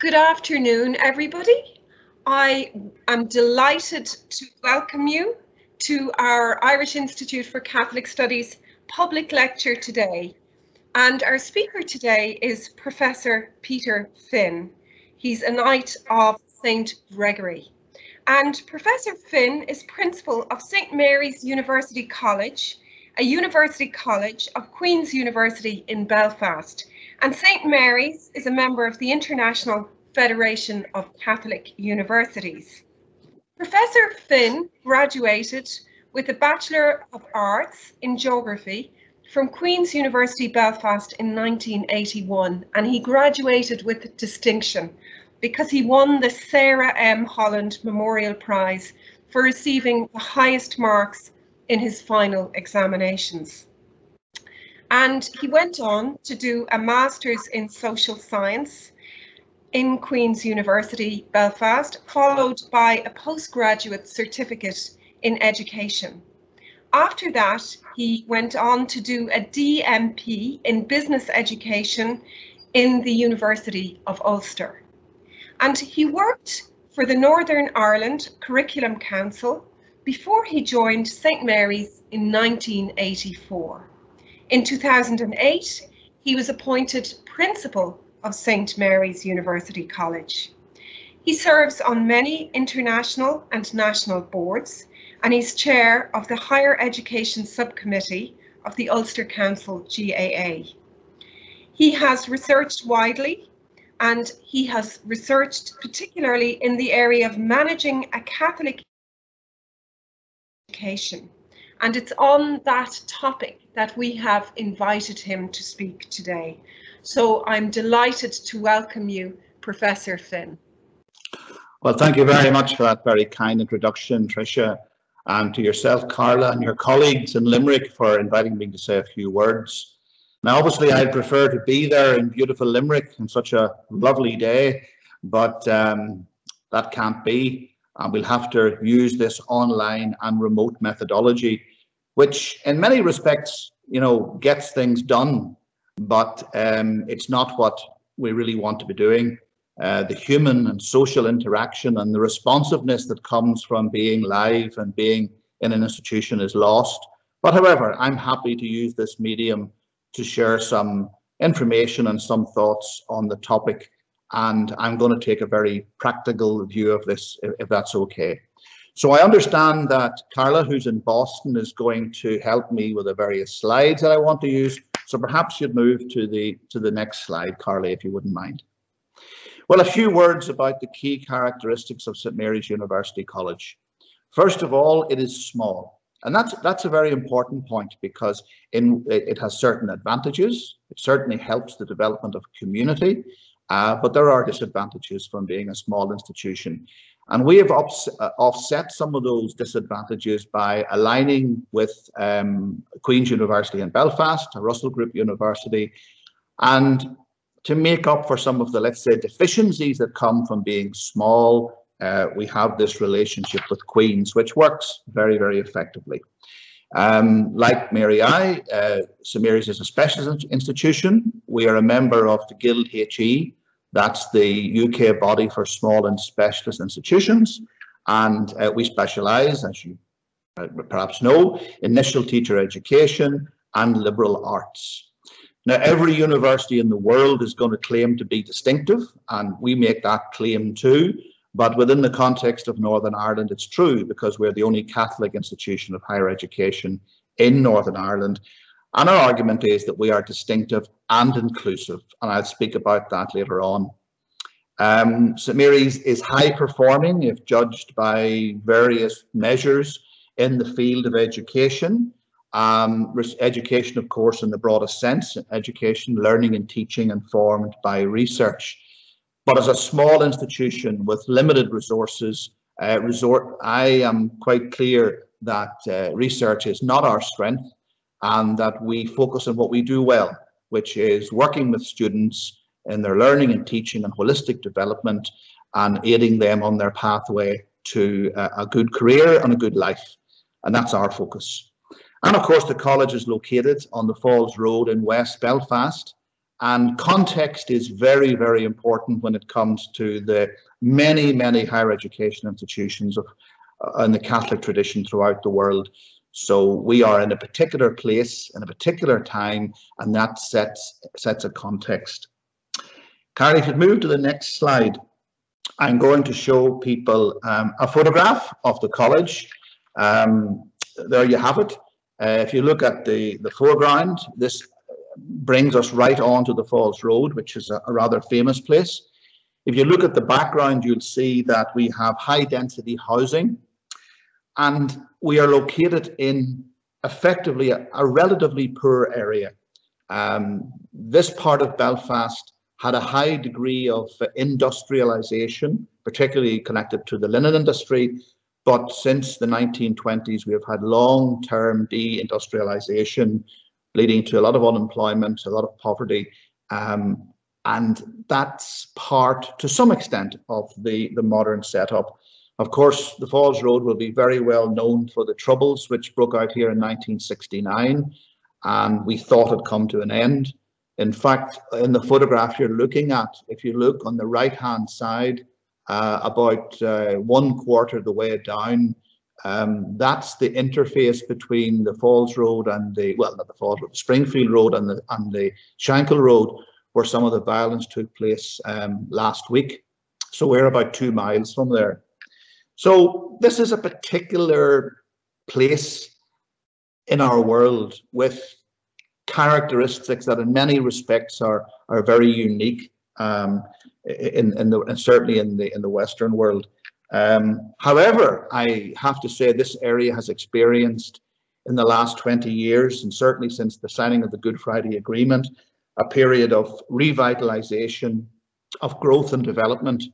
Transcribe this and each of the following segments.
Good afternoon, everybody. I am delighted to welcome you to our Irish Institute for Catholic Studies public lecture today. And our speaker today is Professor Peter Finn. He's a Knight of St. Gregory. And Professor Finn is principal of St. Mary's University College, a university college of Queen's University in Belfast, and St Mary's is a member of the International Federation of Catholic Universities. Professor Finn graduated with a Bachelor of Arts in Geography from Queen's University Belfast in 1981 and he graduated with distinction because he won the Sarah M. Holland Memorial Prize for receiving the highest marks in his final examinations. And he went on to do a master's in social science in Queen's University, Belfast, followed by a postgraduate certificate in education. After that, he went on to do a DMP in business education in the University of Ulster. And he worked for the Northern Ireland Curriculum Council before he joined St Mary's in 1984. In 2008, he was appointed Principal of St Mary's University College. He serves on many international and national boards and he's chair of the Higher Education Subcommittee of the Ulster Council GAA. He has researched widely and he has researched particularly in the area of managing a Catholic education and it's on that topic that we have invited him to speak today. So I'm delighted to welcome you, Professor Finn. Well, thank you very much for that very kind introduction, Tricia, and to yourself, Carla, and your colleagues in Limerick for inviting me to say a few words. Now, obviously, I'd prefer to be there in beautiful Limerick on such a lovely day, but um, that can't be and we'll have to use this online and remote methodology, which in many respects, you know, gets things done, but um, it's not what we really want to be doing. Uh, the human and social interaction and the responsiveness that comes from being live and being in an institution is lost. But however, I'm happy to use this medium to share some information and some thoughts on the topic and I'm going to take a very practical view of this, if that's okay. So I understand that Carla, who's in Boston, is going to help me with the various slides that I want to use. So perhaps you'd move to the to the next slide, Carla, if you wouldn't mind. Well, a few words about the key characteristics of St Mary's University College. First of all, it is small. And that's that's a very important point because in it has certain advantages. It certainly helps the development of community. Uh, but there are disadvantages from being a small institution. And we have uh, offset some of those disadvantages by aligning with um, Queen's University in Belfast, Russell Group University, and to make up for some of the, let's say, deficiencies that come from being small, uh, we have this relationship with Queen's, which works very, very effectively. Um, like Mary I, uh, St Mary's is a specialist institution. We are a member of the Guild HE, that's the UK body for small and specialist institutions. And uh, we specialise, as you uh, perhaps know, initial teacher education and liberal arts. Now, every university in the world is going to claim to be distinctive, and we make that claim too. But within the context of Northern Ireland, it's true because we're the only Catholic institution of higher education in Northern Ireland. And our argument is that we are distinctive and inclusive, and I'll speak about that later on. Um, St Mary's is high performing if judged by various measures in the field of education. Um, education, of course, in the broadest sense, education, learning and teaching informed by research. But as a small institution with limited resources, uh, resort, I am quite clear that uh, research is not our strength and that we focus on what we do well, which is working with students in their learning and teaching and holistic development and aiding them on their pathway to a, a good career and a good life. And that's our focus. And of course, the college is located on the Falls Road in West Belfast. And context is very, very important when it comes to the many, many higher education institutions of uh, in the Catholic tradition throughout the world. So we are in a particular place, in a particular time, and that sets sets a context. Carly, if you'd move to the next slide, I'm going to show people um, a photograph of the college. Um, there you have it. Uh, if you look at the, the foreground, this brings us right onto the Falls Road, which is a, a rather famous place. If you look at the background, you'll see that we have high density housing and we are located in effectively a, a relatively poor area. Um, this part of Belfast had a high degree of industrialization, particularly connected to the linen industry. But since the 1920s, we have had long-term deindustrialization, leading to a lot of unemployment, a lot of poverty. Um, and that's part, to some extent, of the, the modern setup. Of course, the Falls Road will be very well known for the troubles which broke out here in 1969, and we thought had come to an end. In fact, in the photograph you're looking at, if you look on the right-hand side, uh, about uh, one quarter of the way down, um, that's the interface between the Falls Road and the, well, not the Falls Road, Springfield Road and the, and the Shankill Road, where some of the violence took place um, last week. So we're about two miles from there. So this is a particular place in our world with characteristics that in many respects are are very unique um, in in the and certainly in the in the Western world. Um, however, I have to say this area has experienced in the last 20 years and certainly since the signing of the Good Friday Agreement, a period of revitalization, of growth and development,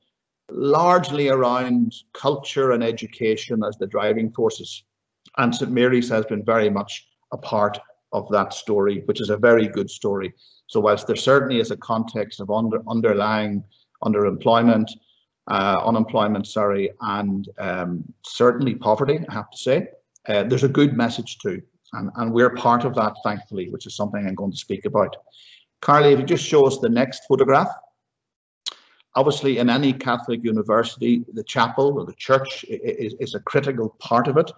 largely around culture and education as the driving forces. And St Mary's has been very much a part of that story, which is a very good story. So whilst there certainly is a context of under, underlying underemployment, uh, unemployment, sorry, and um, certainly poverty, I have to say, uh, there's a good message too. And, and we're part of that, thankfully, which is something I'm going to speak about. Carly, if you just show us the next photograph. Obviously, in any Catholic university, the chapel or the church is, is a critical part of it.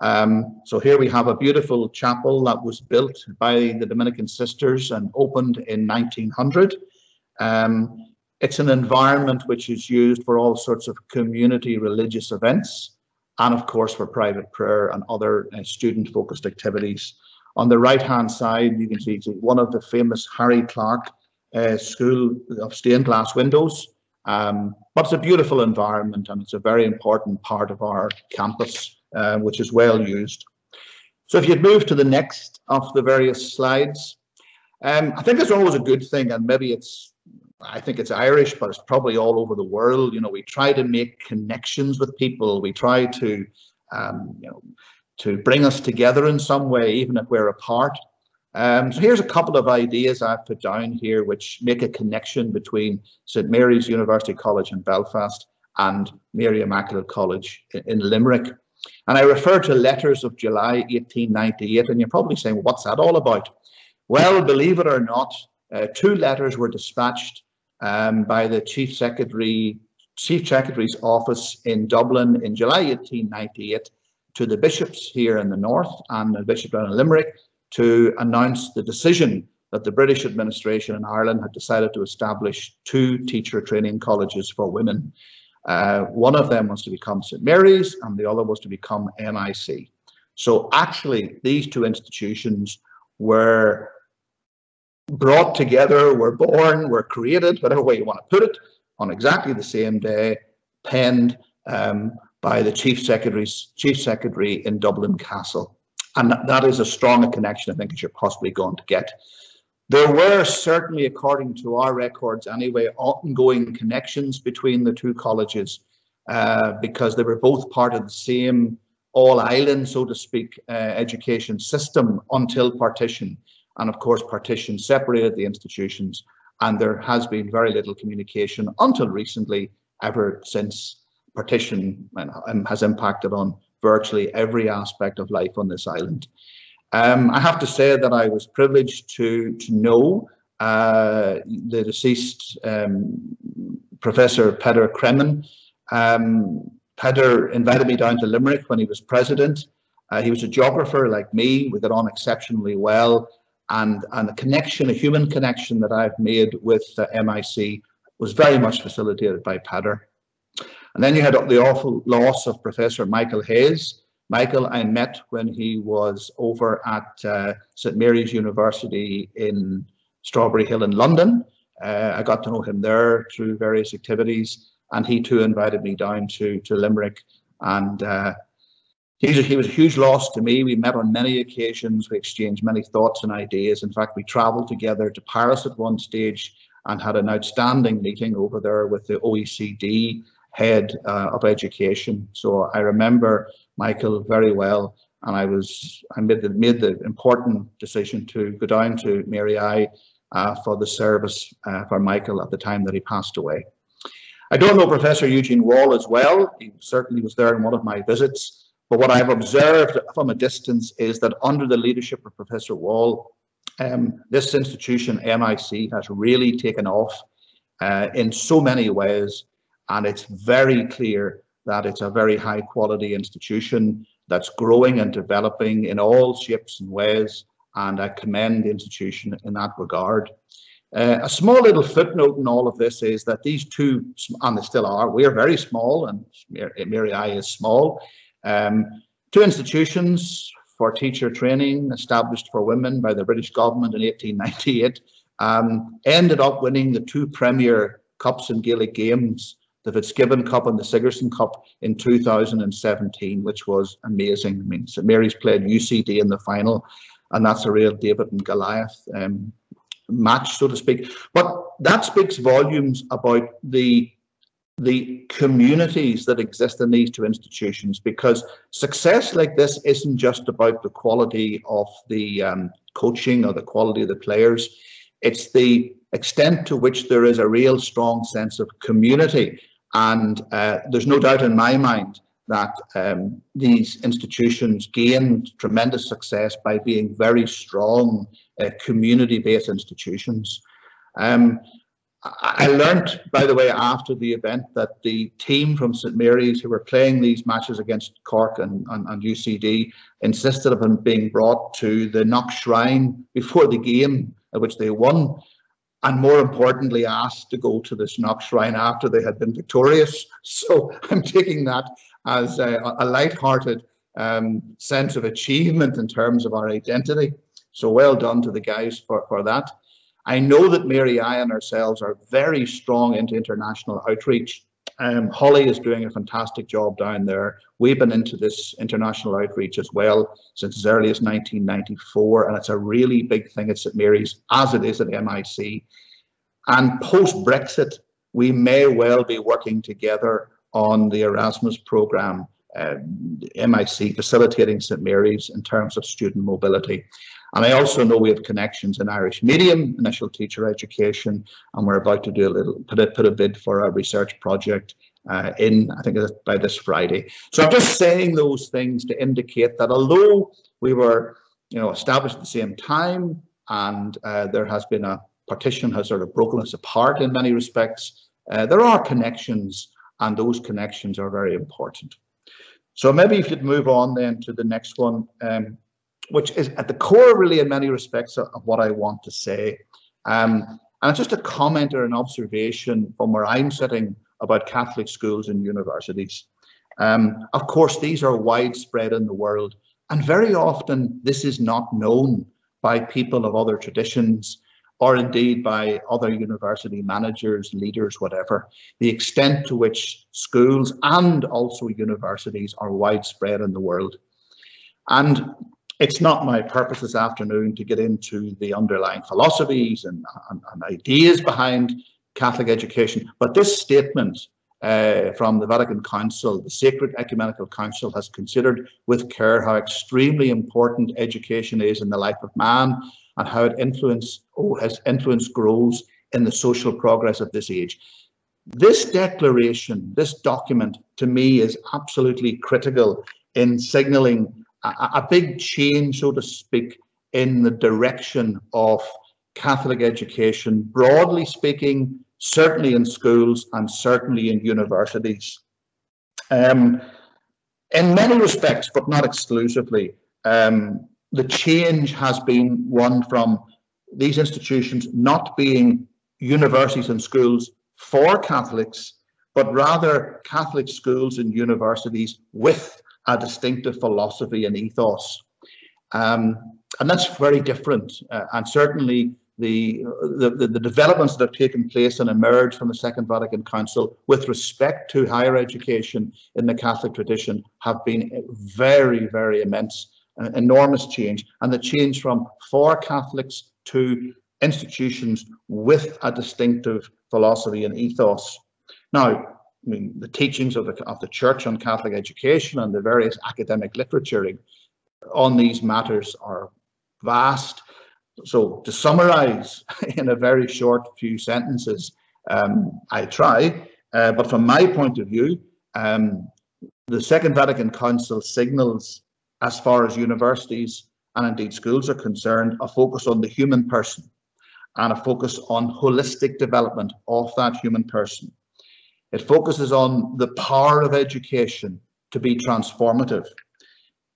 Um, so here we have a beautiful chapel that was built by the Dominican sisters and opened in 1900. Um, it's an environment which is used for all sorts of community religious events and of course for private prayer and other uh, student focused activities. On the right hand side you can see one of the famous Harry Clarke uh, School of stained glass windows. Um, but it's a beautiful environment and it's a very important part of our campus. Uh, which is well used. So if you'd move to the next of the various slides, um, I think it's always a good thing, and maybe it's, I think it's Irish, but it's probably all over the world. You know, we try to make connections with people. We try to, um, you know, to bring us together in some way, even if we're apart. Um, so here's a couple of ideas I've put down here which make a connection between St Mary's University College in Belfast and Mary Immaculate College in Limerick. And I refer to letters of July 1898, and you're probably saying, what's that all about? Well, believe it or not, uh, two letters were dispatched um, by the Chief Secretary, Chief Secretary's office in Dublin in July 1898 to the bishops here in the north and the bishop down in Limerick to announce the decision that the British administration in Ireland had decided to establish two teacher training colleges for women. Uh, one of them was to become St. Mary's and the other was to become MIC. So actually, these two institutions were brought together, were born, were created, whatever way you want to put it, on exactly the same day, penned um, by the Chief Secretary's Chief Secretary in Dublin Castle. And that is as strong a connection I think as you're possibly going to get. There were certainly, according to our records anyway, ongoing connections between the two colleges uh, because they were both part of the same all island, so to speak, uh, education system until partition. And of course, partition separated the institutions and there has been very little communication until recently, ever since partition um, has impacted on virtually every aspect of life on this island. Um, I have to say that I was privileged to, to know uh, the deceased um, Professor Peter Cremen. Um, Peter invited me down to Limerick when he was president. Uh, he was a geographer like me. We got on exceptionally well. And, and the connection, a human connection that I've made with uh, MIC was very much facilitated by Peter. And then you had the awful loss of Professor Michael Hayes. Michael, I met when he was over at uh, St Mary's University in Strawberry Hill in London. Uh, I got to know him there through various activities, and he too invited me down to, to Limerick. And uh, he, was, he was a huge loss to me. We met on many occasions, we exchanged many thoughts and ideas. In fact, we traveled together to Paris at one stage and had an outstanding meeting over there with the OECD head uh, of education. So I remember Michael very well, and I was I made the made the important decision to go down to Mary I uh, for the service uh, for Michael at the time that he passed away. I don't know Professor Eugene Wall as well. He certainly was there in one of my visits. But what I've observed from a distance is that under the leadership of Professor Wall, um, this institution, MIC, has really taken off uh, in so many ways. And it's very clear that it's a very high quality institution that's growing and developing in all shapes and ways. And I commend the institution in that regard. Uh, a small little footnote in all of this is that these two, and they still are, we are very small, and Mary I is small. Um, two institutions for teacher training established for women by the British government in 1898 um, ended up winning the two premier cups in Gaelic games the Fitzgibbon Cup and the Sigerson Cup in 2017, which was amazing. I mean, St Mary's played UCD in the final, and that's a real David and Goliath um, match, so to speak. But that speaks volumes about the the communities that exist in these two institutions because success like this isn't just about the quality of the um, coaching or the quality of the players it's the extent to which there is a real strong sense of community and uh, there's no doubt in my mind that um, these institutions gained tremendous success by being very strong uh, community-based institutions. Um, I learned, by the way, after the event that the team from St Mary's who were playing these matches against Cork and, and, and UCD insisted upon being brought to the Knock Shrine before the game, which they won and more importantly, asked to go to this Knock Shrine after they had been victorious. So I'm taking that as a, a light-hearted um, sense of achievement in terms of our identity. So well done to the guys for, for that. I know that Mary I and ourselves are very strong into international outreach. Um, Holly is doing a fantastic job down there. We've been into this international outreach as well since as early as 1994, and it's a really big thing at St Mary's, as it is at MIC. And post Brexit, we may well be working together on the Erasmus programme, uh, MIC facilitating St Mary's in terms of student mobility. And I also know we have connections in Irish medium, initial teacher education, and we're about to do a little put a, put a bid for a research project uh, in, I think, by this Friday. So I'm just saying those things to indicate that although we were, you know, established at the same time, and uh, there has been a partition has sort of broken us apart in many respects, uh, there are connections, and those connections are very important. So maybe if you'd move on then to the next one. Um, which is at the core, really, in many respects, of, what I want to say. Um, and it's just a comment or an observation from where I'm sitting about Catholic schools and universities. Um, of course, these are widespread in the world, and very often this is not known by people of other traditions or indeed by other university managers, leaders, whatever, the extent to which schools and also universities are widespread in the world. And it's not my purpose this afternoon to get into the underlying philosophies and, and, and ideas behind Catholic education, but this statement uh, from the Vatican Council, the Sacred Ecumenical Council has considered with care how extremely important education is in the life of man and how it influence, oh, has influence grows in the social progress of this age. This declaration, this document, to me is absolutely critical in signalling a, a big change, so to speak, in the direction of Catholic education, broadly speaking, certainly in schools and certainly in universities. Um, in many respects, but not exclusively, um, the change has been one from these institutions not being universities and schools for Catholics, but rather Catholic schools and universities with a distinctive philosophy and ethos. Um, and that's very different. Uh, and certainly the, the, the, developments that have taken place and emerged from the Second Vatican Council with respect to higher education in the Catholic tradition have been very, very immense, enormous change. And the change from for Catholics to institutions with a distinctive philosophy and ethos. Now, I mean, the teachings of the, of the Church on Catholic education and the various academic literature on these matters are vast. So to summarize in a very short few sentences, um, I try, uh, but from my point of view, um, the Second Vatican Council signals, as far as universities and indeed schools are concerned, a focus on the human person and a focus on holistic development of that human person. It focuses on the power of education to be transformative.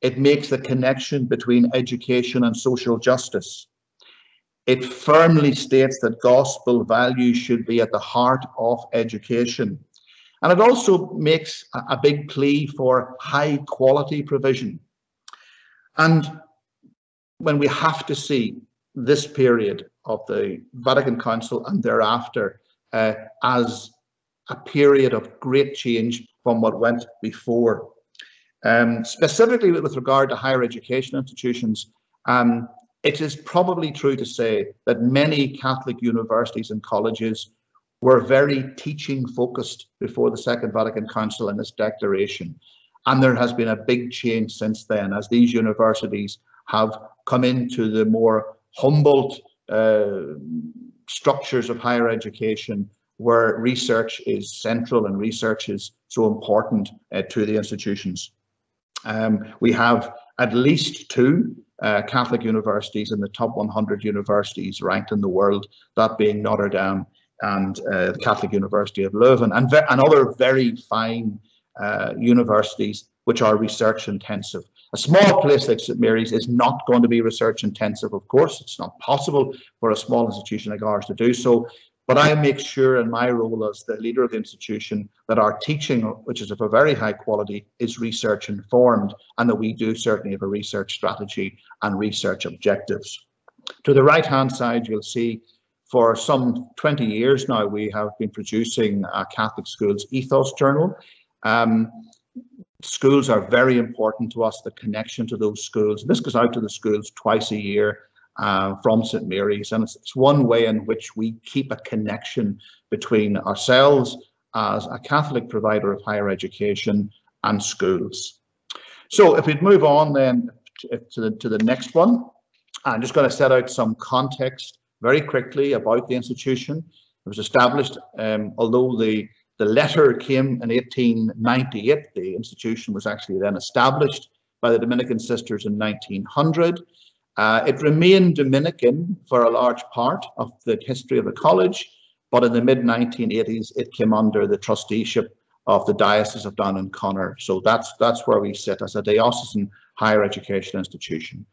It makes the connection between education and social justice. It firmly states that gospel values should be at the heart of education. And it also makes a, big plea for high quality provision. And when we have to see this period of the Vatican Council and thereafter uh, as a period of great change from what went before. Um, specifically with regard to higher education institutions, um, it is probably true to say that many Catholic universities and colleges were very teaching focused before the Second Vatican Council and its declaration. And there has been a big change since then as these universities have come into the more Humboldt uh, structures of higher education where research is central and research is so important uh, to the institutions. Um, we have at least two uh, Catholic universities in the top 100 universities ranked in the world, that being Notre Dame and uh, the Catholic University of Leuven, and, and other very fine uh, universities which are research intensive. A small place like St Mary's is not going to be research intensive, of course. It's not possible for a small institution like ours to do so. But I make sure in my role as the leader of the institution that our teaching, which is of a very high quality, is research informed and that we do certainly have a research strategy and research objectives. To the right hand side, you'll see for some 20 years now, we have been producing a Catholic Schools Ethos Journal. Um, schools are very important to us, the connection to those schools. This goes out to the schools twice a year uh, from St Mary's. And it's, it's, one way in which we keep a connection between ourselves as a Catholic provider of higher education and schools. So if we'd move on then to the, to the next one, I'm just going to set out some context very quickly about the institution. It was established, um, although the, the letter came in 1898, the institution was actually then established by the Dominican sisters in 1900. Uh, it remained Dominican for a large part of the history of the college, but in the mid 1980s, it came under the trusteeship of the Diocese of Down and Connor. So that's that's where we sit as a diocesan higher education institution.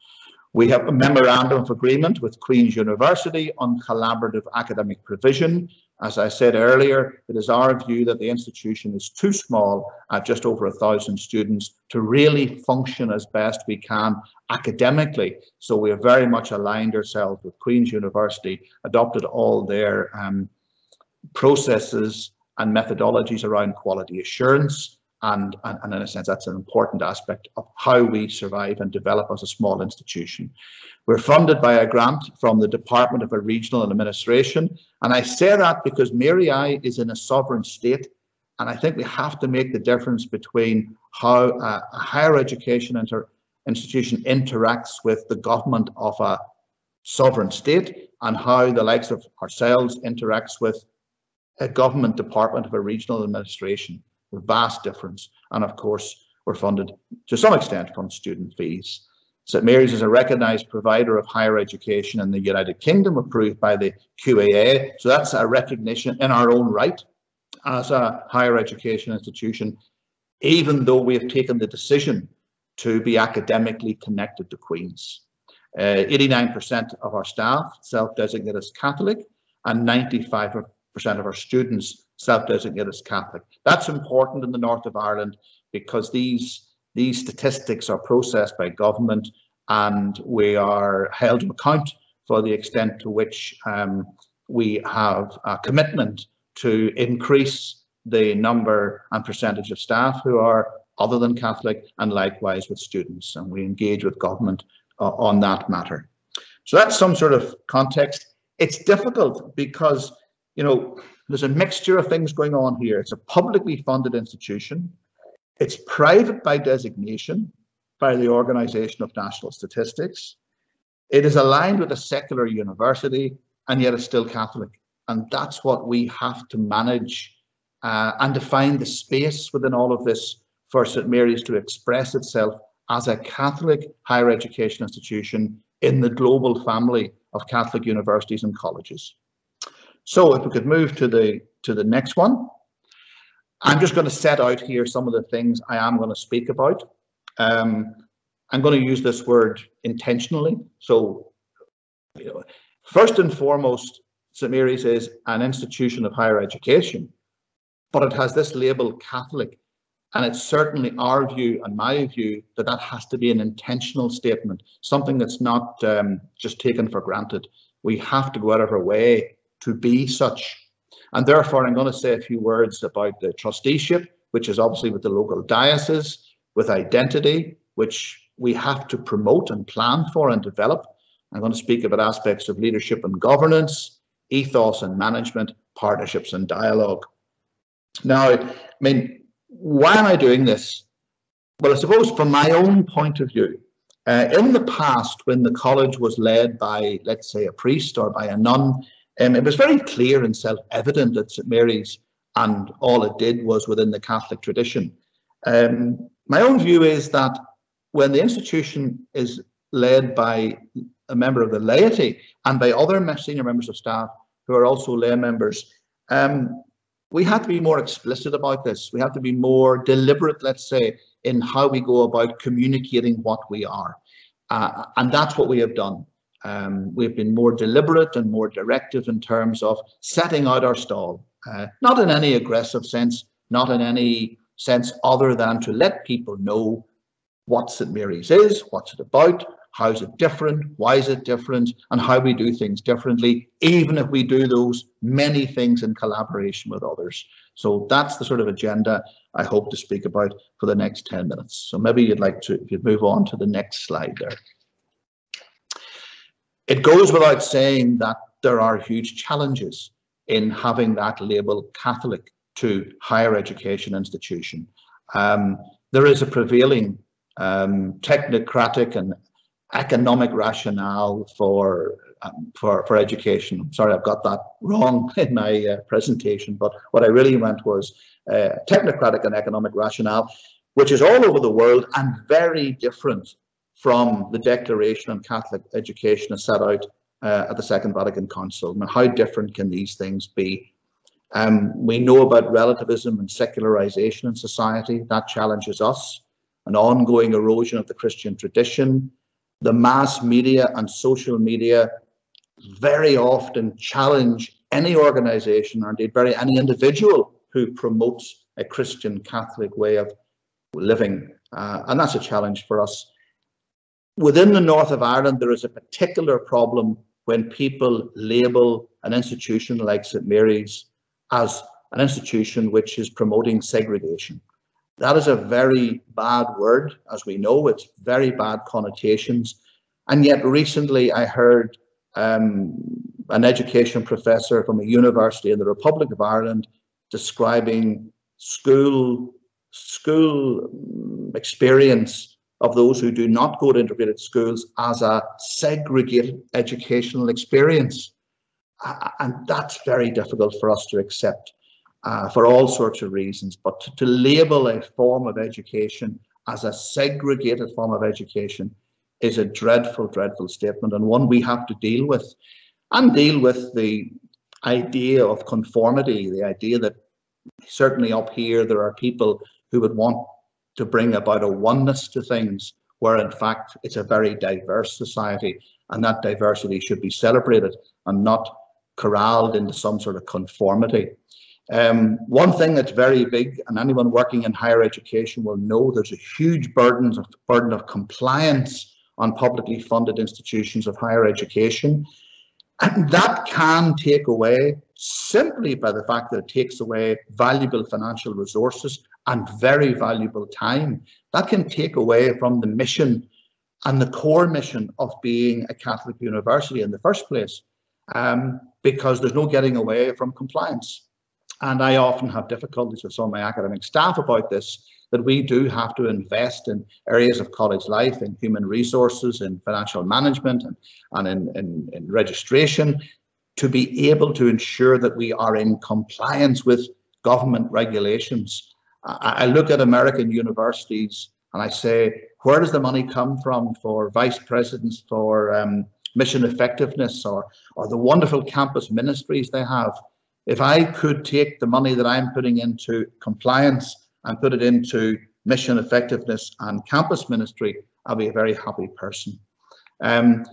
We have a memorandum of agreement with Queen's University on collaborative academic provision as I said earlier, it is our view that the institution is too small at just over a thousand students to really function as best we can academically. So we have very much aligned ourselves with Queen's University, adopted all their um, processes and methodologies around quality assurance. And, and, and in a sense, that's an important aspect of how we survive and develop as a small institution. We're funded by a grant from the Department of a Regional Administration. And I say that because Mary I is in a sovereign state. And I think we have to make the difference between how a, a higher education inter institution interacts with the government of a sovereign state and how the likes of ourselves interacts with a government department of a regional administration. A vast difference. And of course, we're funded to some extent from student fees. St Mary's is a recognised provider of higher education in the United Kingdom, approved by the QAA. So that's a recognition in our own right as a higher education institution, even though we have taken the decision to be academically connected to Queen's. 89% uh, of our staff self-designate as Catholic and 95% of our students self-designate as Catholic. That's important in the north of Ireland because these these statistics are processed by government and we are held to account for the extent to which um, we have a commitment to increase the number and percentage of staff who are other than Catholic and likewise with students. And we engage with government uh, on that matter. So that's some sort of context. It's difficult because, you know, there's a mixture of things going on here. It's a publicly funded institution. It's private by designation by the Organization of National Statistics. It is aligned with a secular university, and yet it's still Catholic. And that's what we have to manage uh, and define the space within all of this for St. Mary's to express itself as a Catholic higher education institution in the global family of Catholic universities and colleges. So if we could move to the to the next one. I'm just going to set out here some of the things I am going to speak about. Um, I'm going to use this word intentionally. So, you know, first and foremost, St. Mary's is an institution of higher education, but it has this label Catholic. And it's certainly our view and my view that that has to be an intentional statement, something that's not um, just taken for granted. We have to go out of our way to be such. And therefore, I'm going to say a few words about the trusteeship, which is obviously with the local diocese, with identity, which we have to promote and plan for and develop. I'm going to speak about aspects of leadership and governance, ethos and management, partnerships and dialogue. Now, I mean, why am I doing this? Well, I suppose from my own point of view, uh, in the past, when the college was led by, let's say, a priest or by a nun, um, it was very clear and self-evident that St Mary's and all it did was within the Catholic tradition. Um, my own view is that when the institution is led by a member of the laity and by other senior members of staff who are also lay members, um, we have to be more explicit about this. We have to be more deliberate, let's say, in how we go about communicating what we are. Uh, and that's what we have done. Um, we've been more deliberate and more directive in terms of setting out our stall, uh, not in any aggressive sense, not in any sense other than to let people know what St. Mary's is, what's it about, how is it different, why is it different, and how we do things differently, even if we do those many things in collaboration with others. So that's the sort of agenda I hope to speak about for the next 10 minutes. So maybe you'd like to, if you'd move on to the next slide there. It goes without saying that there are huge challenges in having that label Catholic to higher education institution. Um, there is a prevailing um, technocratic and economic rationale for um, for for education. Sorry, I've got that wrong in my uh, presentation, but what I really meant was uh, technocratic and economic rationale, which is all over the world and very different from the Declaration on Catholic Education as set out uh, at the Second Vatican Council. I mean, how different can these things be? Um, we know about relativism and secularization in society. That challenges us an ongoing erosion of the Christian tradition. The mass media and social media very often challenge any organization or indeed very any individual who promotes a Christian Catholic way of living. Uh, and that's a challenge for us. Within the north of Ireland, there is a particular problem when people label an institution like St Mary's as an institution which is promoting segregation. That is a very bad word, as we know, it's very bad connotations. And yet recently I heard um, an education professor from a university in the Republic of Ireland describing school school experience of those who do not go to integrated schools as a segregated educational experience. And that's very difficult for us to accept uh, for all sorts of reasons. But to, to label a form of education as a segregated form of education is a dreadful, dreadful statement and one we have to deal with and deal with the idea of conformity, the idea that certainly up here there are people who would want to bring about a oneness to things where in fact it's a very diverse society and that diversity should be celebrated and not corralled into some sort of conformity. Um, one thing that's very big, and anyone working in higher education will know there's a huge burden of, burden of compliance on publicly funded institutions of higher education. And that can take away simply by the fact that it takes away valuable financial resources and very valuable time. That can take away from the mission and the core mission of being a Catholic university in the first place, um, because there's no getting away from compliance. And I often have difficulties with some of my academic staff about this, that we do have to invest in areas of college life, in human resources, in financial management, and, and in, in, in registration, to be able to ensure that we are in compliance with government regulations. I, look at American universities and I say, where does the money come from for vice presidents, for um, mission effectiveness, or, or the wonderful campus ministries they have? If I could take the money that I'm putting into compliance and put it into mission effectiveness and campus ministry, I'll be a very happy person. Um,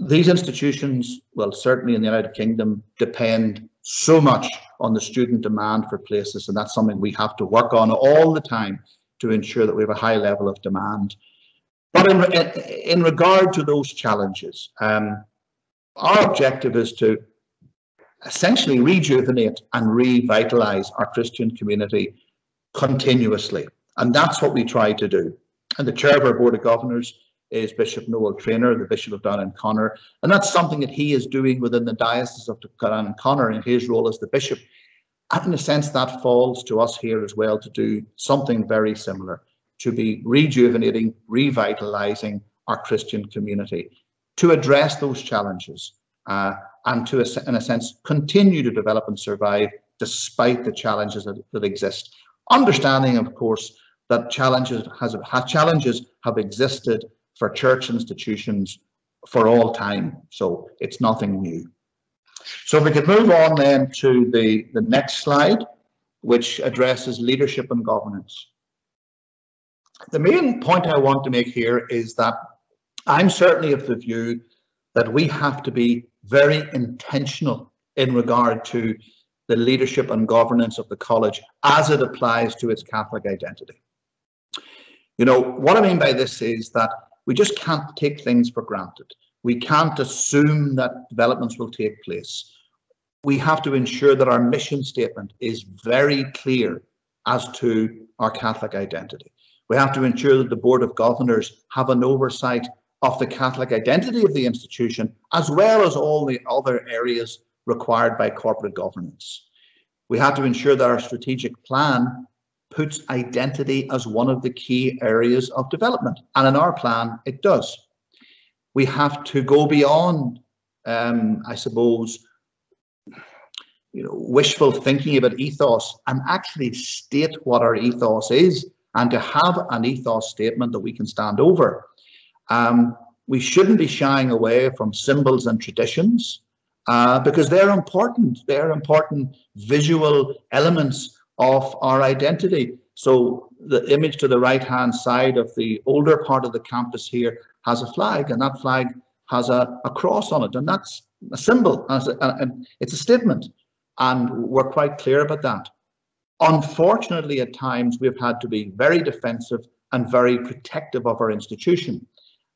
these institutions, well, certainly in the United Kingdom, depend so much on the student demand for places, and that's something we have to work on all the time to ensure that we have a high level of demand. But in, in regard to those challenges, um, our objective is to essentially rejuvenate and revitalize our Christian community continuously. And that's what we try to do. And the chair of our Board of Governors is Bishop Noel Treanor, the Bishop of Down and Connor. And that's something that he is doing within the Diocese of Down and Connor in his role as the Bishop. And in a sense, that falls to us here as well to do something very similar, to be rejuvenating, revitalizing our Christian community, to address those challenges, uh, and to, in a sense, continue to develop and survive despite the challenges that, that exist. Understanding, of course, that challenges has, challenges have existed for church institutions for all time, so it's nothing new. So we could move on then to the, the next slide, which addresses leadership and governance. The main point I want to make here is that I'm certainly of the view that we have to be very intentional in regard to the leadership and governance of the college as it applies to its Catholic identity. You know, what I mean by this is that we just can't take things for granted. We can't assume that developments will take place. We have to ensure that our mission statement is very clear as to our Catholic identity. We have to ensure that the Board of Governors have an oversight of the Catholic identity of the institution, as well as all the other areas required by corporate governance. We have to ensure that our strategic plan puts identity as one of the key areas of development. And in our plan, it does. We have to go beyond, um, I suppose, you know, wishful thinking about ethos and actually state what our ethos is and to have an ethos statement that we can stand over. Um, we shouldn't be shying away from symbols and traditions uh, because they're important. They're important visual elements of our identity. So the image to the right hand side of the older part of the campus here has a flag and that flag has a, a cross on it and that's a symbol and it's a statement and we're quite clear about that. Unfortunately, at times we've had to be very defensive and very protective of our institution.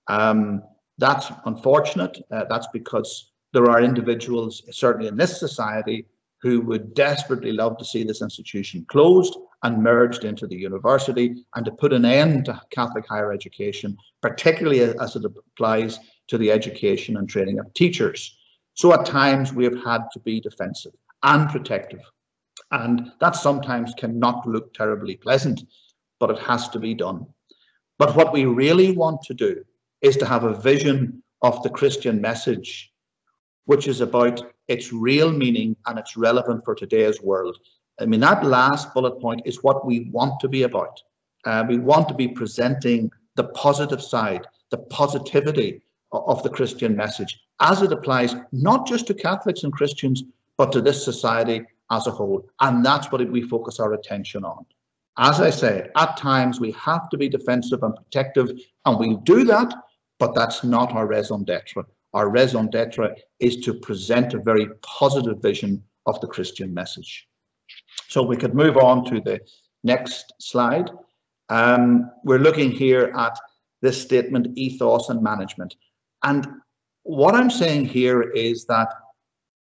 Um, that's unfortunate. Uh, that's because there are individuals, certainly in this society, who would desperately love to see this institution closed and merged into the university and to put an end to Catholic higher education, particularly as it applies to the education and training of teachers. So at times we have had to be defensive and protective. And that sometimes cannot look terribly pleasant, but it has to be done. But what we really want to do is to have a vision of the Christian message, which is about its real meaning and it's relevant for today's world. I mean, that last bullet point is what we want to be about. Uh, we want to be presenting the positive side, the positivity of the Christian message as it applies not just to Catholics and Christians, but to this society as a whole. And that's what we focus our attention on. As I say, at times we have to be defensive and protective, and we do that, but that's not our raison d'etre. Our raison d'etre is to present a very positive vision of the Christian message. So we could move on to the next slide. Um, we're looking here at this statement, ethos and management. And what I'm saying here is that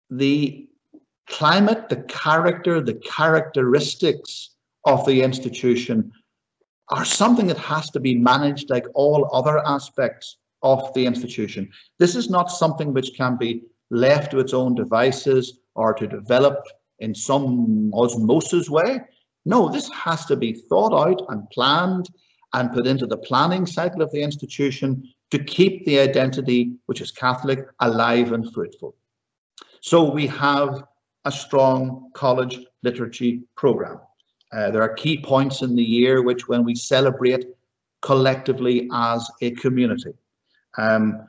the climate, the character, the characteristics of the institution are something that has to be managed like all other aspects of the institution. This is not something which can be left to its own devices or to develop in some osmosis way. No, this has to be thought out and planned and put into the planning cycle of the institution to keep the identity, which is Catholic, alive and fruitful. So we have a strong college liturgy program. Uh, there are key points in the year which when we celebrate collectively as a community. Um,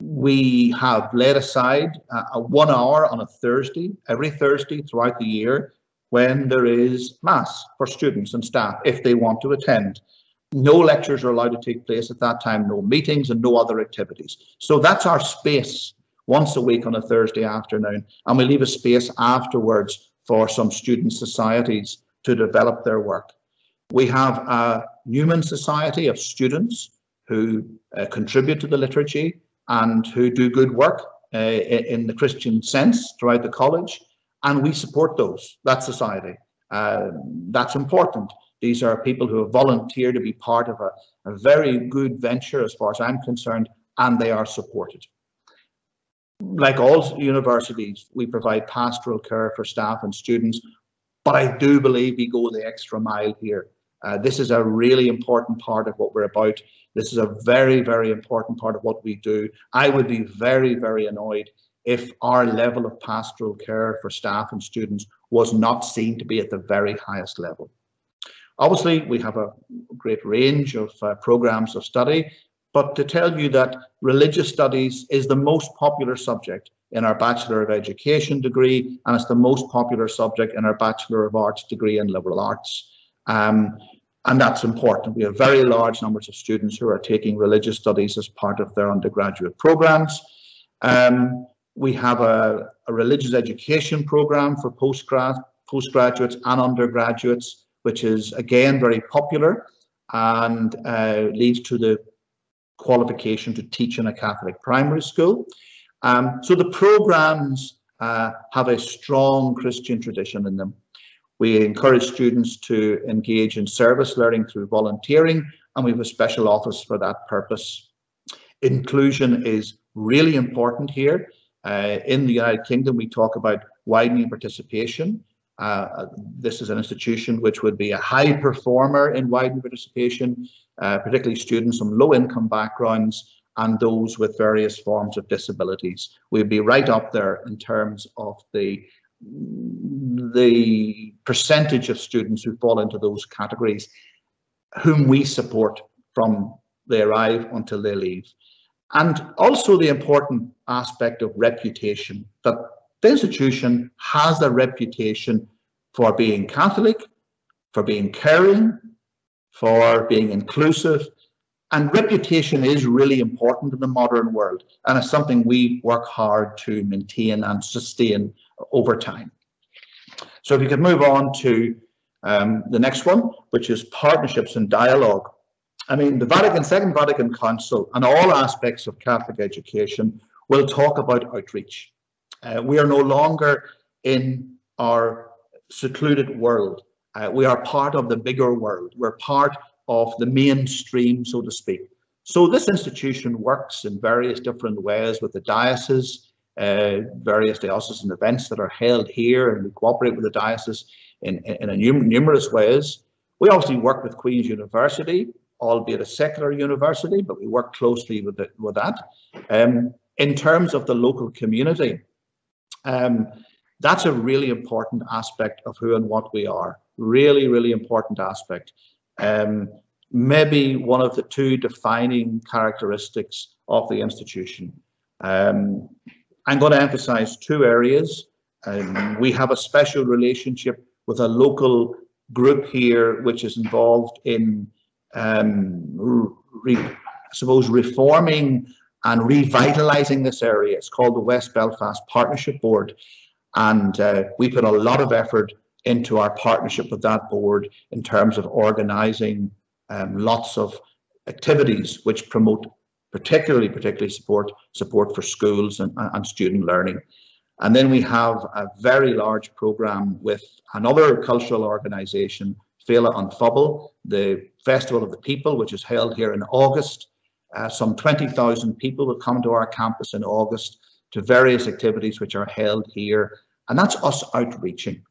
we have laid aside a one hour on a Thursday, every Thursday throughout the year, when there is Mass for students and staff if they want to attend. No lectures are allowed to take place at that time, no meetings and no other activities. So that's our space once a week on a Thursday afternoon. And we leave a space afterwards for some student societies to develop their work. We have a Newman Society of students who uh, contribute to the liturgy and who do good work uh, in the Christian sense throughout the college. And we support those, that society. Uh, that's important. These are people who have volunteered to be part of a, a very good venture as far as I'm concerned, and they are supported. Like all universities, we provide pastoral care for staff and students, but I do believe we go the extra mile here. Uh, this is a really important part of what we're about. This is a very, very important part of what we do. I would be very, very annoyed if our level of pastoral care for staff and students was not seen to be at the very highest level. Obviously, we have a great range of uh, programs of study, but to tell you that religious studies is the most popular subject in our Bachelor of Education degree, and it's the most popular subject in our Bachelor of Arts degree in Liberal Arts. Um, and that's important. We have very large numbers of students who are taking religious studies as part of their undergraduate programs. Um, we have a, a, religious education program for postgrad, postgraduates and undergraduates which is again very popular and uh, leads to the qualification to teach in a Catholic primary school. Um, so the programs uh, have a strong Christian tradition in them. We encourage students to engage in service learning through volunteering, and we have a special office for that purpose. Inclusion is really important here. Uh, in the United Kingdom, we talk about widening participation. Uh, this is an institution which would be a high performer in widening participation, uh, particularly students from low income backgrounds and those with various forms of disabilities. We'd be right up there in terms of the, the percentage of students who fall into those categories whom we support from they arrive until they leave. And also the important aspect of reputation, that the institution has a reputation for being Catholic, for being caring, for being inclusive, and reputation is really important in the modern world, and it's something we work hard to maintain and sustain over time. So if you could move on to um, the next one, which is partnerships and dialogue. I mean, the Vatican, Second Vatican Council and all aspects of Catholic education will talk about outreach. Uh, we are no longer in our secluded world. Uh, we are part of the bigger world. We're part of the mainstream, so to speak. So this institution works in various different ways with the diocese, uh, various diocesan events that are held here, and we cooperate with the diocese in, in, in num numerous ways. We obviously work with Queen's University, albeit a secular university, but we work closely with, it, with that. Um, in terms of the local community, um, that's a really important aspect of who and what we are. Really, really important aspect. Um, maybe one of the two defining characteristics of the institution. Um, I'm going to emphasize two areas. Um, we have a special relationship with a local group here which is involved in, um, I suppose, reforming and revitalising this area. It's called the West Belfast Partnership Board. And uh, we put a lot of effort into our partnership with that board in terms of organising um, lots of activities which promote particularly, particularly support support for schools and, and student learning. And then we have a very large programme with another cultural organisation, Féile an Phobail, the Festival of the People, which is held here in August. Uh, some 20,000 people will come to our campus in August to various activities which are held here. And that's us outreaching.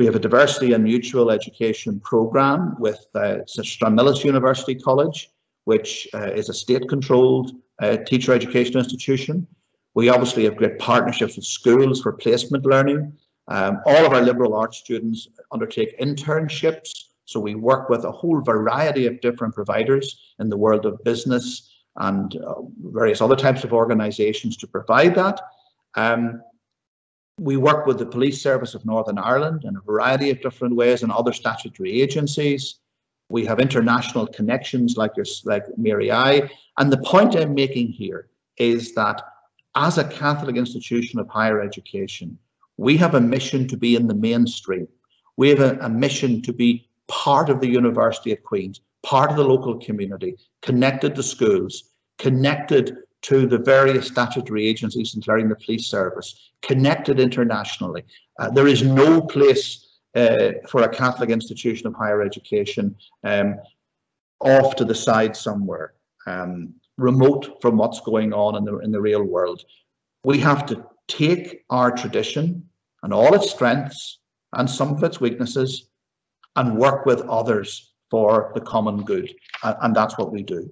We have a diversity and mutual education programme with uh, Stranmillis University College, which uh, is a state-controlled uh, teacher education institution. We obviously have great partnerships with schools for placement learning. Um, all of our liberal arts students undertake internships. So we work with a whole variety of different providers in the world of business and uh, various other types of organisations to provide that. Um, we work with the Police Service of Northern Ireland in a variety of different ways and other statutory agencies. We have international connections like your, like Mary I. And the point I'm making here is that as a Catholic institution of higher education, we have a mission to be in the mainstream. We have a, a mission to be part of the University of Queen's, part of the local community, connected to schools, connected to the various statutory agencies, including the police service, connected internationally. Uh, there is no place uh, for a Catholic institution of higher education um, off to the side somewhere. Um, remote from what's going on in the, in the real world. We have to take our tradition and all its strengths and some of its weaknesses and work with others for the common good. And, and that's what we do.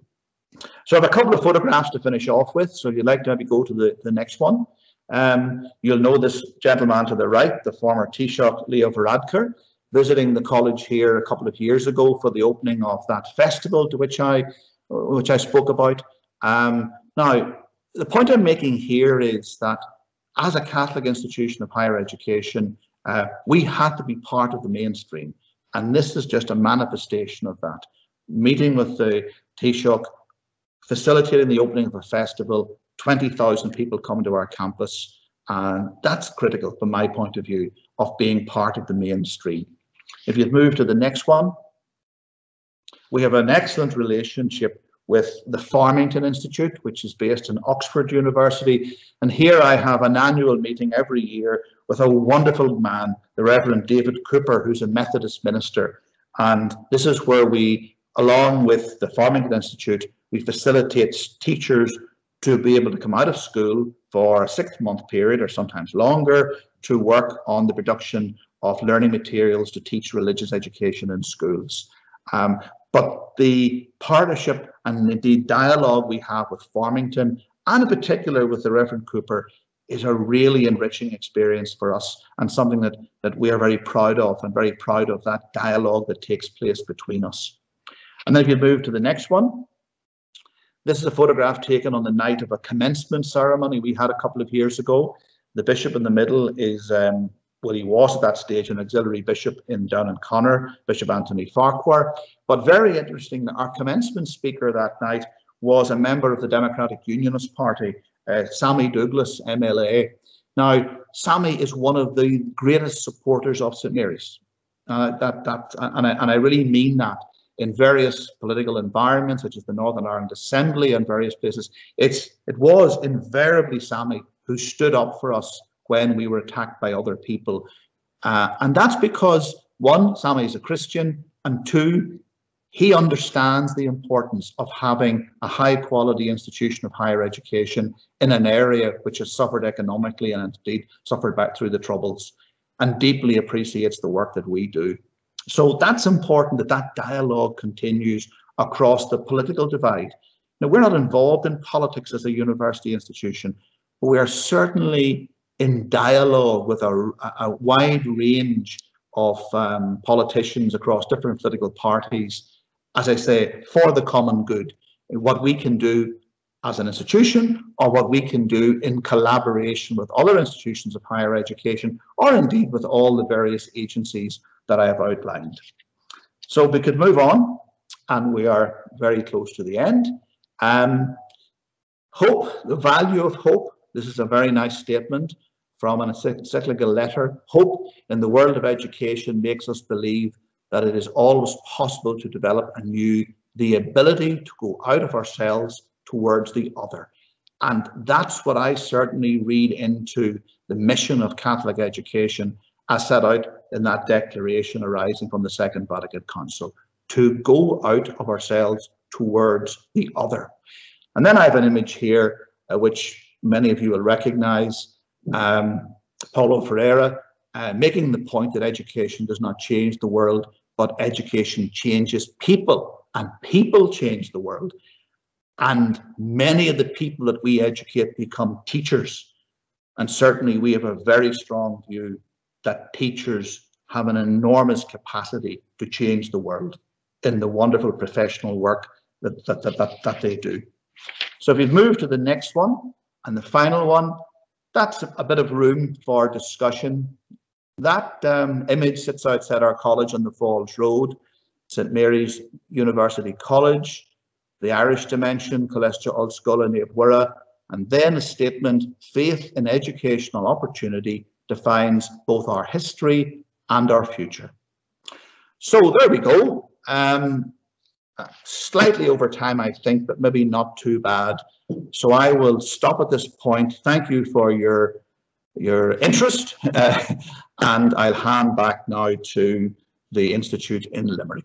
So I have a couple of photographs to finish off with. So if you'd like to maybe go to the, the next one. Um, you'll know this gentleman to the right, the former Taoiseach Leo Varadkar, visiting the college here a couple of years ago for the opening of that festival to which I which I spoke about. Um, now, the point I'm making here is that as a Catholic institution of higher education, uh, we had to be part of the mainstream. And this is just a manifestation of that. Meeting with the Taoiseach, facilitating the opening of a festival, 20,000 people coming to our campus. And that's critical from my point of view of being part of the mainstream. If you move to the next one, we have an excellent relationship with the Farmington Institute, which is based in Oxford University. And here I have an annual meeting every year with a wonderful man, the Reverend David Cooper, who's a Methodist minister. And this is where we, along with the Farmington Institute, we facilitate teachers to be able to come out of school for a six month period or sometimes longer to work on the production of learning materials to teach religious education in schools. Um, but the partnership and indeed dialogue we have with Farmington, and in particular with the Reverend Cooper, is a really enriching experience for us and something that, that we are very proud of and very proud of that dialogue that takes place between us. And then if you move to the next one, this is a photograph taken on the night of a commencement ceremony we had a couple of years ago. The bishop in the middle is um, well, he was at that stage an auxiliary bishop in Down and Connor, Bishop Anthony Farquhar. But very interesting, our commencement speaker that night was a member of the Democratic Unionist Party, uh, Sammy Douglas, MLA. Now, Sammy is one of the greatest supporters of St Mary's. Uh, that, that, and, I, and I really mean that in various political environments, such as the Northern Ireland Assembly and various places. It's, it was invariably Sammy who stood up for us when we were attacked by other people. Uh, and that's because one, Sammy is a Christian, and two, he understands the importance of having a high quality institution of higher education in an area which has suffered economically and indeed suffered back through the troubles and deeply appreciates the work that we do. So that's important that that dialogue continues across the political divide. Now, we're not involved in politics as a university institution, but we are certainly in dialogue with a, a wide range of um, politicians across different political parties as I say, for the common good, what we can do as an institution or what we can do in collaboration with other institutions of higher education or indeed with all the various agencies that I have outlined. So we could move on and we are very close to the end. Um, hope, the value of hope. This is a very nice statement from an encyclical letter. Hope in the world of education makes us believe that it is always possible to develop anew the ability to go out of ourselves towards the other. And that's what I certainly read into the mission of Catholic education as set out in that declaration arising from the Second Vatican Council, to go out of ourselves towards the other. And then I have an image here, uh, which many of you will recognize, um, Paulo Freire, uh, making the point that education does not change the world, but education changes people, and people change the world. And many of the people that we educate become teachers. And certainly we have a very strong view that teachers have an enormous capacity to change the world in the wonderful professional work that, that, that, that, that they do. So if you move to the next one and the final one, that's a bit of room for discussion. That um, image sits outside our college on the Falls Road, St Mary's University College the Irish dimension, Coláiste Ollscoile Naomh Muire, and then a statement, faith in educational opportunity defines both our history and our future. So there we go. Um, slightly over time, I think, but maybe not too bad. So I will stop at this point. Thank you for your your interest, uh, and I'll hand back now to the Institute in Limerick.